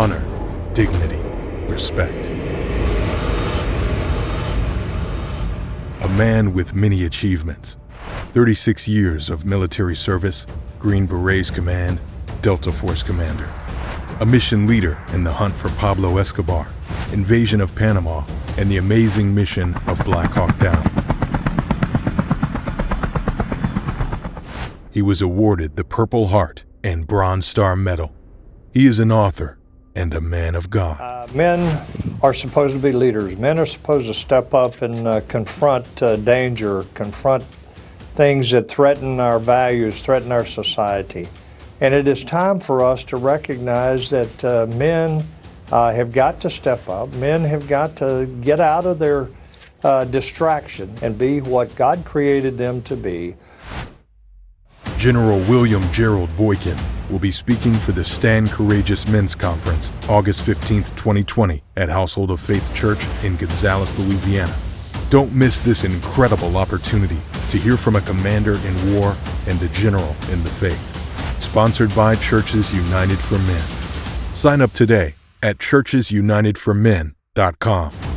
honor, dignity, respect. A man with many achievements 36 years of military service, Green Berets Command, Delta Force Commander. A mission leader in the hunt for Pablo Escobar, invasion of Panama, and the amazing mission of Black Hawk Down. He was awarded the Purple Heart and Bronze Star Medal. He is an author and a man of God. Uh, men are supposed to be leaders. Men are supposed to step up and uh, confront uh, danger, confront things that threaten our values, threaten our society. And it is time for us to recognize that uh, men uh, have got to step up. Men have got to get out of their uh, distraction and be what God created them to be. General William Gerald Boykin will be speaking for the Stand Courageous Men's Conference August 15, 2020 at Household of Faith Church in Gonzales, Louisiana. Don't miss this incredible opportunity to hear from a commander in war and a general in the faith. Sponsored by Churches United for Men. Sign up today at churchesunitedformen.com.